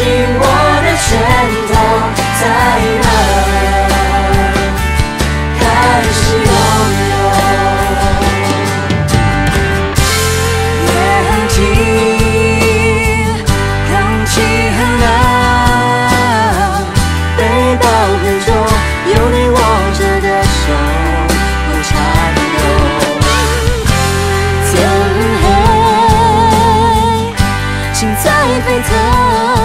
紧握的拳头在冷，开始拥有。夜很静，很冷，背包很重，有你握着的手颤抖。天黑，心在沸腾。